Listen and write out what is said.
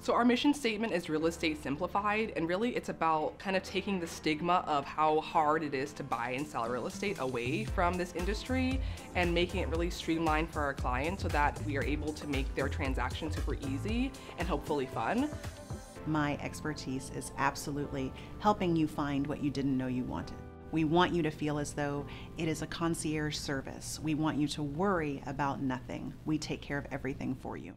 So our mission statement is real estate simplified and really it's about kind of taking the stigma of how hard it is to buy and sell real estate away from this industry and making it really streamlined for our clients so that we are able to make their transaction super easy and hopefully fun. My expertise is absolutely helping you find what you didn't know you wanted. We want you to feel as though it is a concierge service. We want you to worry about nothing. We take care of everything for you.